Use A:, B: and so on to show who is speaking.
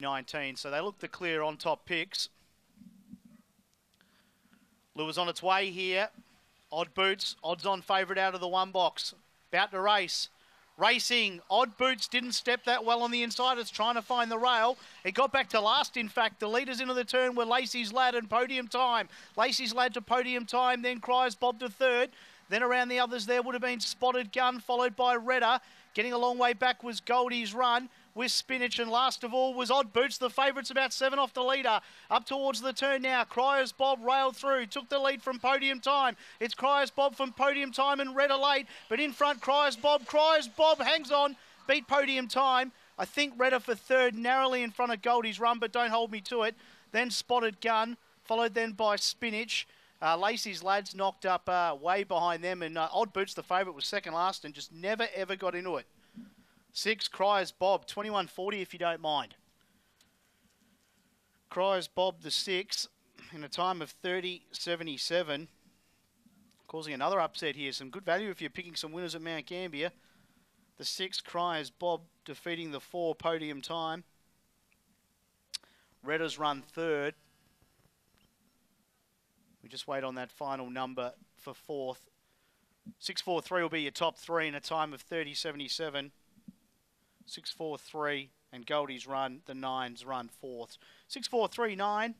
A: 19. So they look the clear on top picks. Lures on its way here. Odd Boots, odds on favourite out of the one box. About to race. Racing, Odd Boots didn't step that well on the inside. It's trying to find the rail. It got back to last, in fact. The leaders into the turn were Lacey's Lad and Podium Time. Lacey's Lad to Podium Time, then Cryers Bob to third. Then around the others there would have been Spotted Gun, followed by Redder. Getting a long way back was Goldie's Run with Spinach. And last of all was Odd Boots. The favourites about seven off the leader. Up towards the turn now. Cryers Bob railed through. Took the lead from Podium Time. It's Cryers Bob from Podium Time and Redder late. But in front, Cryers Bob. Cryers Bob hangs on. Beat Podium Time. I think Redder for third, narrowly in front of Goldie's Run, but don't hold me to it. Then Spotted Gun, followed then by Spinach. Uh, Lacey's lads knocked up uh, way behind them, and uh, Odd Boots, the favourite, was second last and just never ever got into it. Six, Cryers Bob, 21.40 if you don't mind. Cryers Bob, the six, in a time of 30.77, causing another upset here. Some good value if you're picking some winners at Mount Gambier. The six, Cryers Bob, defeating the four, podium time. Redders run third. We just wait on that final number for fourth. 643 will be your top three in a time of 30.77. 643 and Goldie's run, the nines run fourth. 6439